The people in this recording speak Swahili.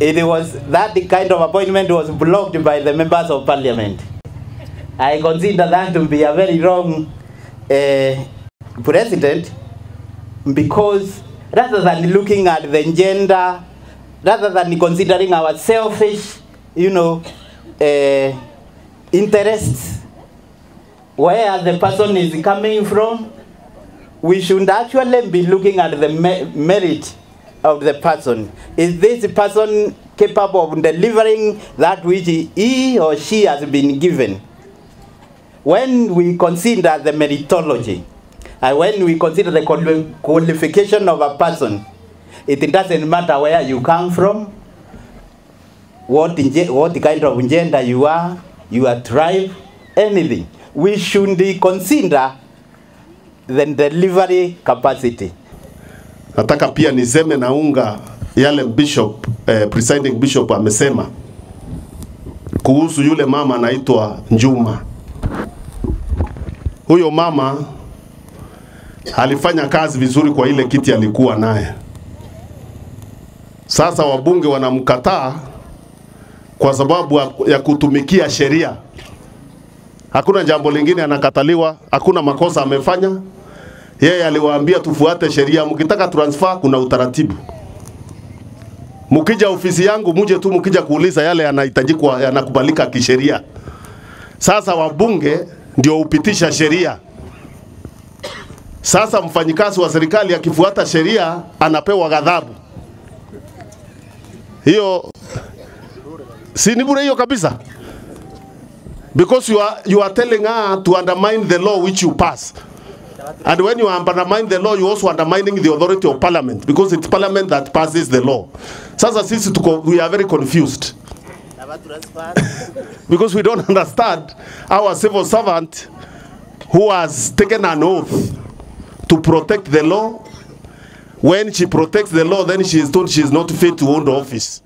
it was that the kind of appointment was blocked by the members of parliament. I consider that to be a very wrong uh, president because rather than looking at the gender, rather than considering our selfish, you know, uh, interests, where the person is coming from, we should actually be looking at the me- merit of the person. Is this person capable of delivering that which he or she has been given? When we consider the meritology, and uh, when we consider the qualification of a person, it doesn't matter where you come from, what, what kind of gender you are, your tribe, anything. We should consider the delivery capacity. Nataka pia niseme naunga yale bishop eh, presiding bishop amesema kuhusu yule mama anaitwa Njuma. Huyo mama alifanya kazi vizuri kwa ile kiti alikuwa naye. Sasa wabunge wanamkataa kwa sababu ya kutumikia sheria. Hakuna jambo lingine anakataliwa, hakuna makosa amefanya. Yeye aliwaambia tufuate sheria, mkitaka transfer kuna utaratibu. Mkija ofisi yangu muje tu mkija kuuliza yale yanahitajika yanakubalika kisheria. Sasa wabunge ndio upitisha sheria. Sasa mfanyikazi wa serikali akifuata sheria anapewa ghadhabu. Hiyo si ni bure hiyo kabisa. Because you are, you are telling her to undermine the law which you pass. And when you undermine the law, you also undermining the authority of parliament because it's parliament that passes the law. Sasa sisi tuko, we are very confused because we don't understand our civil servant who has taken an oath to protect the law. When she protects the law, then she is told she is not fit to hold office.